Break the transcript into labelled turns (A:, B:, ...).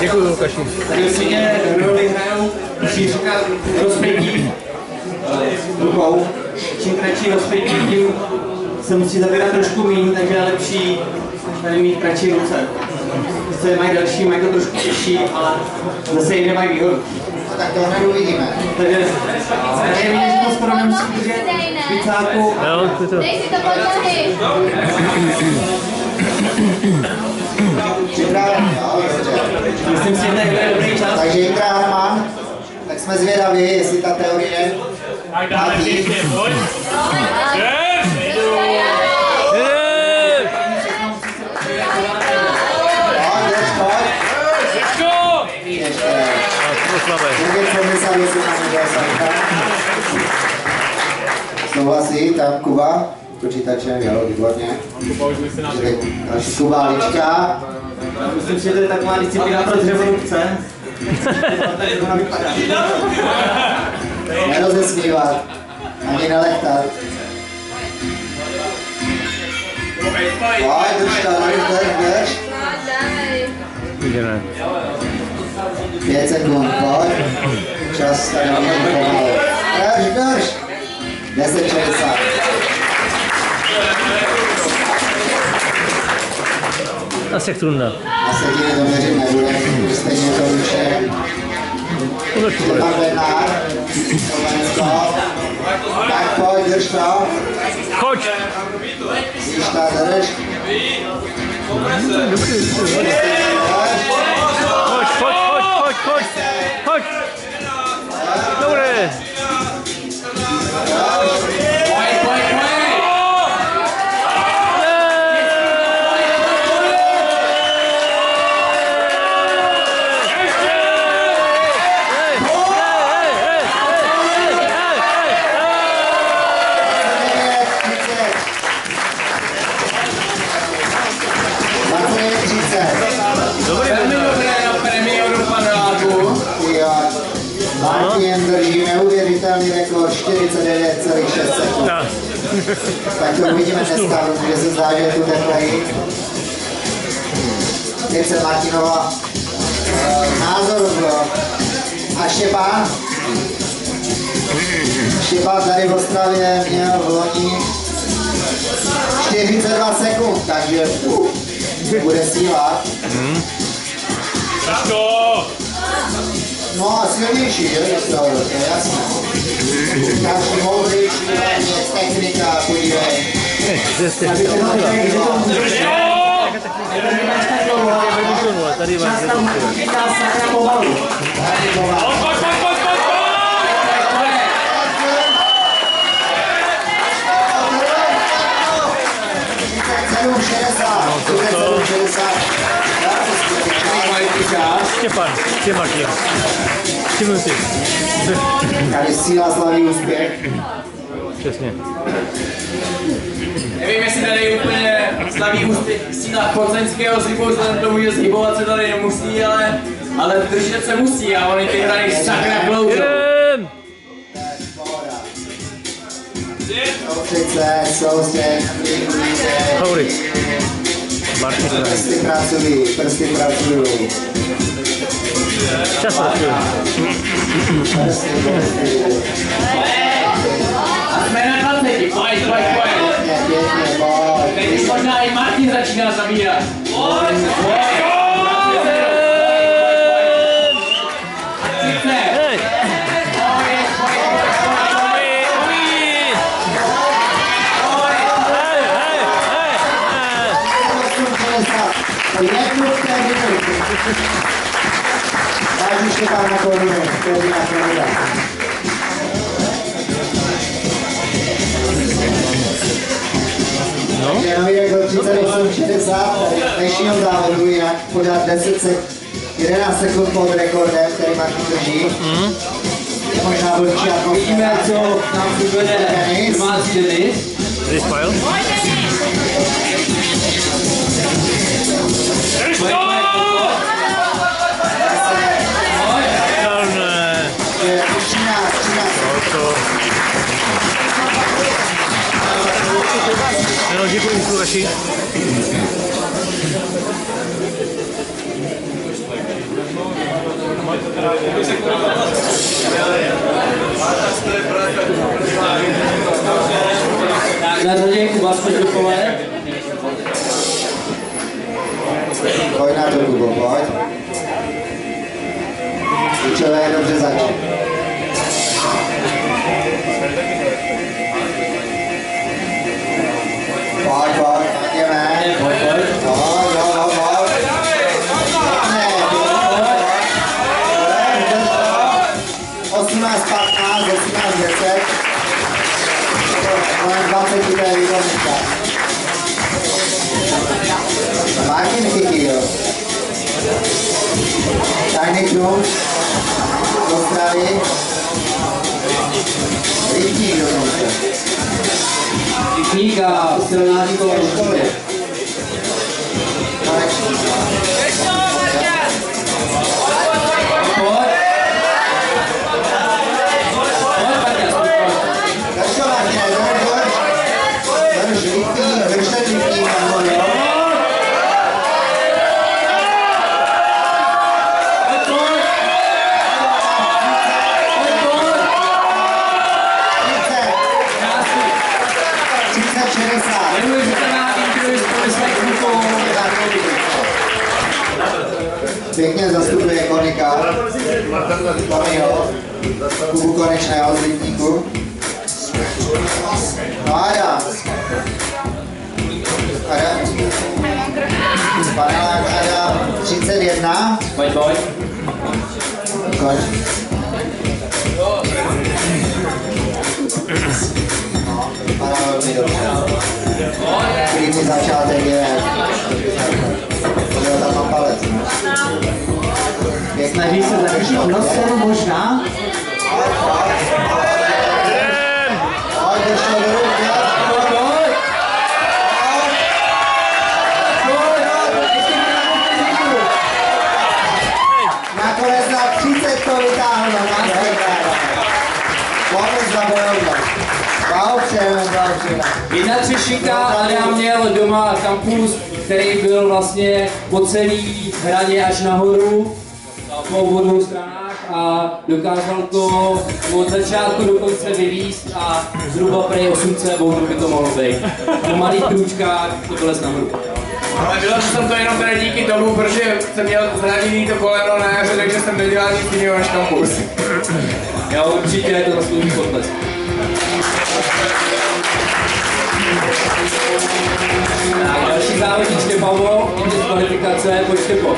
A: Děkuji, Lukaši.
B: Tady určitě roli hrajou šířka rozpětí rukou. Čím kratší rozpětí, tím se musí zabírat trošku méně, takže je lepší tady mít kratší ruce. Sice mají delší, mají to trošku těžší, ale zase jim nemají výhodu.
C: Tak to hned uvidíme.
B: Takže je vidět, že to skoro nemusí držet špicáku.
A: Jo, ty to.
D: Dej si to pod nohy.
C: Připravený, jo.
B: Myslím si, že to je dobrý čas.
C: Takže Jindra Harman, tak jsme zvědaví, jestli ta teorie platí. Pojď, jdeš, pojď. Ještě.
A: To bylo slabé.
C: 9,78 na Miguel Sanka. Souhlasí, tam Kuba, počítačem, jo, výborně. Další Kuba Lička.
B: Myslím si, že to je taková disciplína pro dřevorubce. Tady ona vypadá.
C: Nerozesmívat, ani nelechtat. Pojď, drž to, drž, drž,
A: ne.
C: Pět sekund, pojď. Čas tady je pomalu. Drž, drž. 10,60.
A: Asi jak trunda.
C: A se ti to měřit nebude, stejně to už je.
A: To začnu bude.
C: Pan Bernard, Slovensko. Tak pojď, drž to.
A: Choď!
C: Drž to, drž.
A: Dobrý, dobrý. Choď, choď, choď, choď, choď. Tak
C: to uvidíme dneska, protože se zdá, že je tu tepleji. Teď se Martinova eh, názor bylo. A Štěpán? Štěpán tady v Ostravě měl v loni 42 sekund, takže uh, bude síla. No a silnější, že? To, to je jasné. Každý moudřejší, technika, podívej.
A: Kde jste? Tady máš
B: Čas tam chytá sakra
A: Štěpán, kde Martin? Tři minuty.
C: Tady síla slaví úspěch.
A: Přesně.
B: Nevím, jestli tady úplně slaví úspěch síla Kozenského slibu, vzhledem k tomu, že zhybovat se tady nemusí, ale, ale držet se musí a oni ty hrají sakra kloužou.
A: Jdem!
C: Soustřed.
A: Martin.
C: Prsty pracují, prsty pracují.
A: Čas pracuji.
C: Prsty, prsty.
B: A jsme na 20, pojď, pojď, pojď.
C: Pěkně, pěkně, pojď.
B: Teď už možná i Martin začíná zabírat.
A: No,
C: Jenom jak do 38,60 tady dnešního závodu, jinak pořád 10 sek, 11 sekund pod rekordem, který Martin drží. Je možná vlčí jako
B: Vidíme, co nám přivede
C: Denis.
B: Denis.
A: Ready,
C: okamžiku insurreši.
A: Na rodě Kuba Smrdukové.
B: Pojď
C: na to, Kubo, pojď. Učové dobře začít. Tajný čum. Do stravy. Rytník dokonce.
B: Rychník a silnáři to
C: Školy. Pěkně zastupuje konika. Tomyho. Kubu konečného z Rytníku. No Adam. Adam. Panelák Adam 31.
B: Pojď, pojď.
C: Konč. No, vypadá velmi dobře. Klidný začátek je. Jo, tam mám palec. Pěkně.
B: Snaží se zadržet nosem možná.
C: Pojď ještě do ruky.
B: Na.
C: Nakonec na 30 to vytáhlo. Bonus za bojovnost. Blahopřejeme, blahopřejeme.
B: Jedna třešinka Adam měl doma kampus, který byl vlastně po celý hradě až nahoru po obou dvou stranách a dokázal to od začátku do konce vyvíst a zhruba prej 800 boudů by to mohlo být. Po malých krůčkách to vylez nahoru.
D: Ale dělal jsem to jenom teda díky tomu, protože jsem měl zraněný to koleno na jaře, takže jsem nedělal nic jiného než kampus.
B: Jo, určitě je to zaslouží potlesk. A další závodíčky, Pavlo, i kvalifikace, pojďte po.